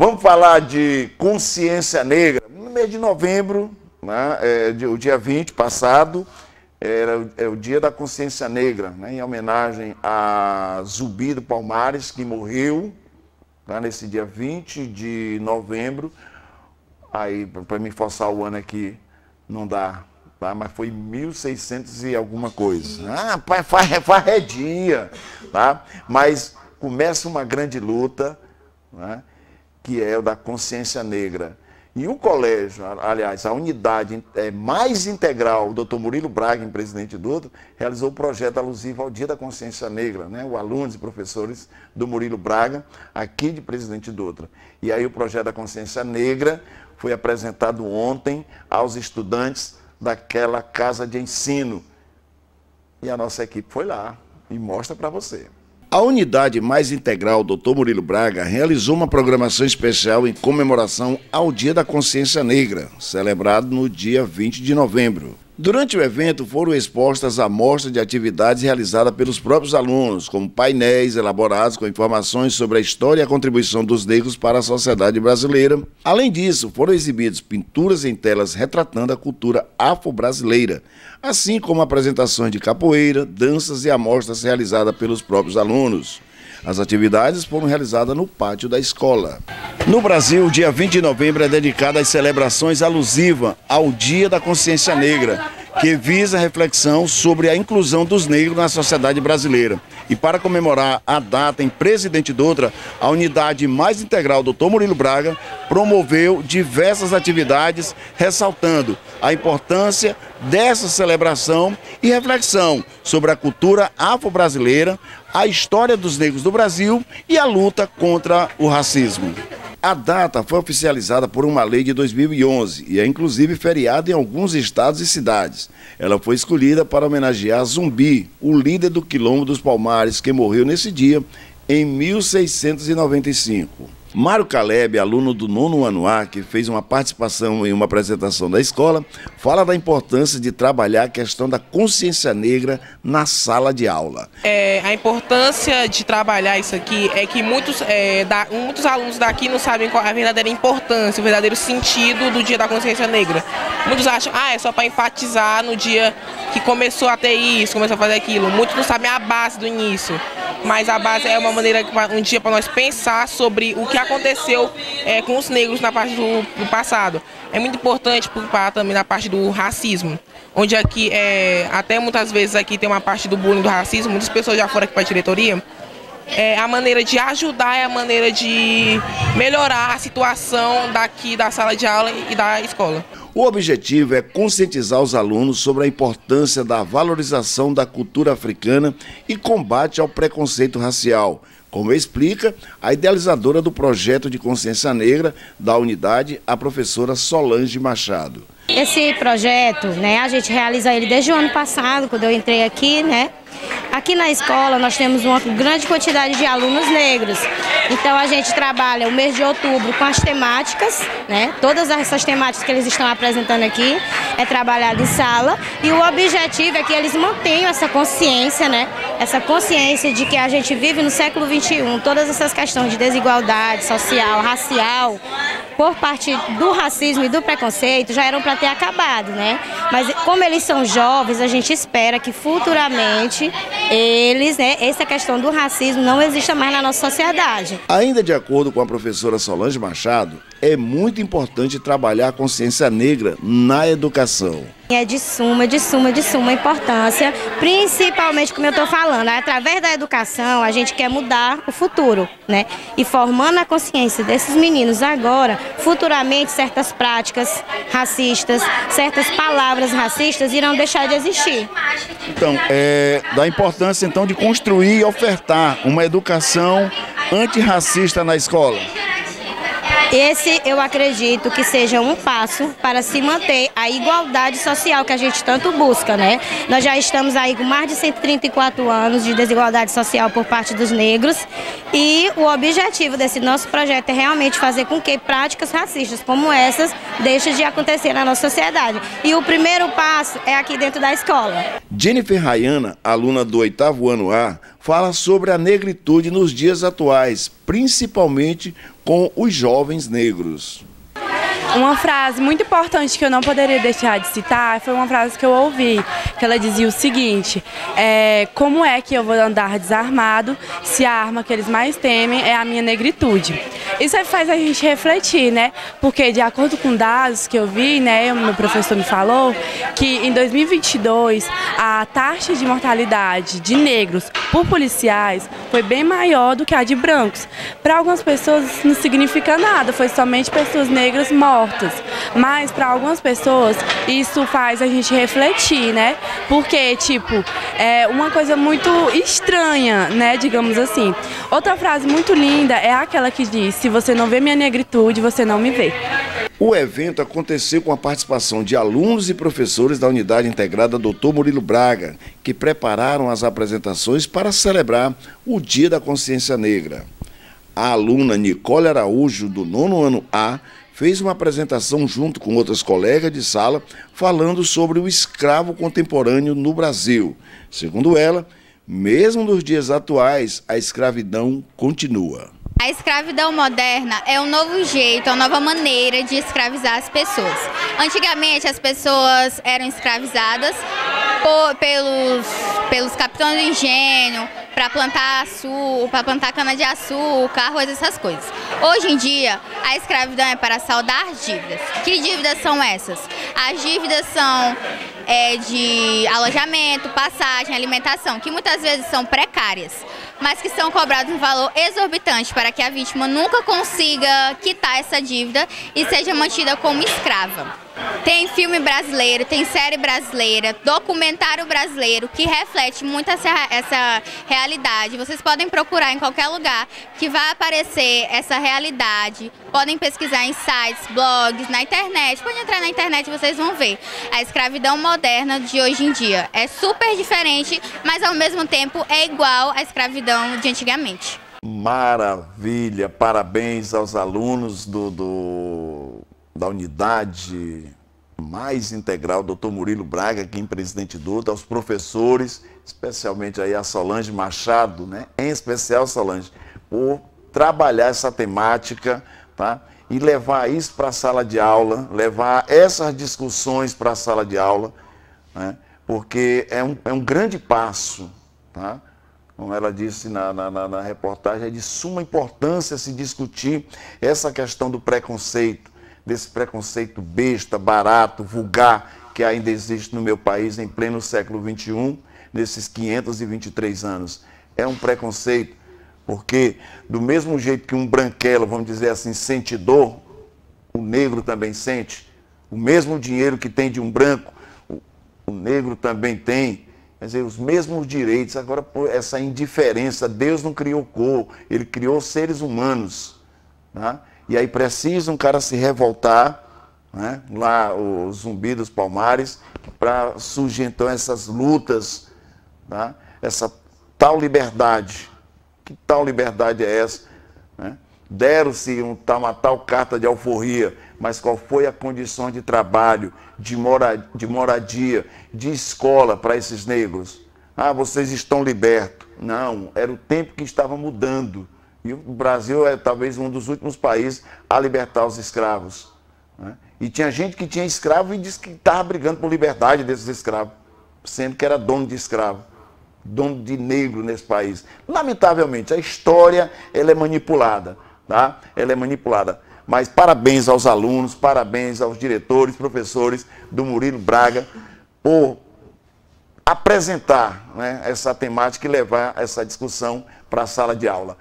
Vamos falar de consciência negra. No mês de novembro, né, é, o dia 20 passado, era é o dia da consciência negra, né, em homenagem a Zumbi do Palmares, que morreu né, nesse dia 20 de novembro. Aí, para me forçar o ano aqui, não dá, tá? mas foi 1600 e alguma coisa. Ah, faz, faz redia, tá? Mas começa uma grande luta, né? Que é o da consciência negra. E o colégio, aliás, a unidade é, mais integral, o doutor Murilo Braga, em Presidente Dutra, realizou o um projeto alusivo ao Dia da Consciência Negra, né? o alunos e professores do Murilo Braga, aqui de Presidente Dutra. E aí o projeto da Consciência Negra foi apresentado ontem aos estudantes daquela casa de ensino. E a nossa equipe foi lá e mostra para você. A unidade mais integral Dr. Murilo Braga realizou uma programação especial em comemoração ao Dia da Consciência Negra, celebrado no dia 20 de novembro. Durante o evento foram expostas amostras de atividades realizadas pelos próprios alunos, como painéis elaborados com informações sobre a história e a contribuição dos negros para a sociedade brasileira. Além disso, foram exibidas pinturas em telas retratando a cultura afro-brasileira, assim como apresentações de capoeira, danças e amostras realizadas pelos próprios alunos. As atividades foram realizadas no pátio da escola. No Brasil, o dia 20 de novembro é dedicado às celebrações alusivas ao Dia da Consciência Negra, que visa a reflexão sobre a inclusão dos negros na sociedade brasileira. E para comemorar a data em Presidente Doutra, a unidade mais integral do Dr. Murilo Braga promoveu diversas atividades, ressaltando a importância dessa celebração e reflexão sobre a cultura afro-brasileira, a história dos negros do Brasil e a luta contra o racismo. A data foi oficializada por uma lei de 2011 e é inclusive feriada em alguns estados e cidades. Ela foi escolhida para homenagear Zumbi, o líder do Quilombo dos Palmares, que morreu nesse dia em 1695. Mário Caleb, aluno do nono ano A, que fez uma participação em uma apresentação da escola, fala da importância de trabalhar a questão da consciência negra na sala de aula. É, a importância de trabalhar isso aqui é que muitos, é, da, muitos alunos daqui não sabem qual a verdadeira importância, o verdadeiro sentido do Dia da Consciência Negra. Muitos acham, ah, é só para enfatizar no dia que começou a ter isso, começou a fazer aquilo. Muitos não sabem a base do início mas a base é uma maneira, um dia para nós pensar sobre o que aconteceu é, com os negros na parte do, do passado. É muito importante para também na parte do racismo, onde aqui, é, até muitas vezes aqui tem uma parte do bullying do racismo, muitas pessoas já foram aqui para a diretoria, é, a maneira de ajudar é a maneira de melhorar a situação daqui da sala de aula e da escola. O objetivo é conscientizar os alunos sobre a importância da valorização da cultura africana e combate ao preconceito racial, como explica a idealizadora do projeto de consciência negra da unidade, a professora Solange Machado. Esse projeto, né, a gente realiza ele desde o ano passado, quando eu entrei aqui, né? Aqui na escola nós temos uma grande quantidade de alunos negros. Então a gente trabalha o mês de outubro com as temáticas, né? Todas essas temáticas que eles estão apresentando aqui é trabalhado em sala e o objetivo é que eles mantenham essa consciência, né? Essa consciência de que a gente vive no século XXI, todas essas questões de desigualdade social, racial, por parte do racismo e do preconceito já eram para ter acabado, né? Mas como eles são jovens, a gente espera que futuramente eles, né, essa questão do racismo não exista mais na nossa sociedade. Ainda de acordo com a professora Solange Machado, é muito importante trabalhar a consciência negra na educação. É de suma, de suma, de suma importância, principalmente como eu estou falando, através da educação a gente quer mudar o futuro, né? E formando a consciência desses meninos agora, futuramente certas práticas racistas, certas palavras racistas irão deixar de existir. Então, é da importância então de construir e ofertar uma educação antirracista na escola. Esse eu acredito que seja um passo para se manter a igualdade social que a gente tanto busca, né? Nós já estamos aí com mais de 134 anos de desigualdade social por parte dos negros e o objetivo desse nosso projeto é realmente fazer com que práticas racistas como essas deixem de acontecer na nossa sociedade. E o primeiro passo é aqui dentro da escola. Jennifer Rayana, aluna do oitavo ano A, fala sobre a negritude nos dias atuais, principalmente com os jovens negros. Uma frase muito importante que eu não poderia deixar de citar foi uma frase que eu ouvi, que ela dizia o seguinte: é, como é que eu vou andar desarmado se a arma que eles mais temem é a minha negritude? Isso faz a gente refletir, né? Porque de acordo com dados que eu vi, né, o meu professor me falou que em 2022 a taxa de mortalidade de negros por policiais foi bem maior do que a de brancos. Para algumas pessoas isso não significa nada, foi somente pessoas negras mortas. Mas para algumas pessoas isso faz a gente refletir, né? Porque, tipo, é uma coisa muito estranha, né, digamos assim. Outra frase muito linda é aquela que diz: se você não vê minha negritude, você não me vê. O evento aconteceu com a participação de alunos e professores da Unidade Integrada Dr. Murilo Braga, que prepararam as apresentações para celebrar o Dia da Consciência Negra. A aluna Nicole Araújo, do nono ano A, fez uma apresentação junto com outras colegas de sala falando sobre o escravo contemporâneo no Brasil. Segundo ela, mesmo nos dias atuais, a escravidão continua. A escravidão moderna é um novo jeito, uma nova maneira de escravizar as pessoas. Antigamente as pessoas eram escravizadas por, pelos, pelos capitães do engenho, para plantar açúcar, para plantar cana-de-açúcar, arroz, essas coisas. Hoje em dia, a escravidão é para saldar dívidas. Que dívidas são essas? As dívidas são é, de alojamento, passagem, alimentação, que muitas vezes são precárias mas que são cobrados um valor exorbitante para que a vítima nunca consiga quitar essa dívida e seja mantida como escrava. Tem filme brasileiro, tem série brasileira, documentário brasileiro que reflete muito essa, essa realidade. Vocês podem procurar em qualquer lugar que vai aparecer essa realidade. Podem pesquisar em sites, blogs, na internet. Pode entrar na internet e vocês vão ver. A escravidão moderna de hoje em dia é super diferente, mas ao mesmo tempo é igual à escravidão de antigamente. Maravilha! Parabéns aos alunos do, do da unidade mais integral, doutor Murilo Braga, aqui em Presidente Dutra, aos professores, especialmente aí a Solange Machado, né? em especial Solange, por trabalhar essa temática tá? e levar isso para a sala de aula, levar essas discussões para a sala de aula, né? porque é um, é um grande passo, tá? como ela disse na, na, na reportagem, é de suma importância se discutir essa questão do preconceito, desse preconceito besta, barato, vulgar, que ainda existe no meu país em pleno século XXI, nesses 523 anos. É um preconceito, porque do mesmo jeito que um branquelo, vamos dizer assim, sente dor, o negro também sente. O mesmo dinheiro que tem de um branco, o, negro também tem. Quer dizer, os mesmos direitos. Agora, por essa indiferença, Deus não criou cor, Ele criou seres humanos. Tá? E aí precisa um cara se revoltar, né? lá o zumbi dos palmares, para surgir então essas lutas, tá? essa tal liberdade. Que tal liberdade é essa? Né? Deram-se um, uma tal carta de alforria, mas qual foi a condição de trabalho, de, mora, de moradia, de escola para esses negros? Ah, vocês estão libertos. Não, era o tempo que estava mudando. E o Brasil é talvez um dos últimos países a libertar os escravos. Né? E tinha gente que tinha escravo e disse que estava brigando por liberdade desses escravos, sendo que era dono de escravo, dono de negro nesse país. Lamentavelmente, a história ela é manipulada, tá? Ela é manipulada. Mas parabéns aos alunos, parabéns aos diretores, professores do Murilo Braga por apresentar né, essa temática e levar essa discussão para a sala de aula.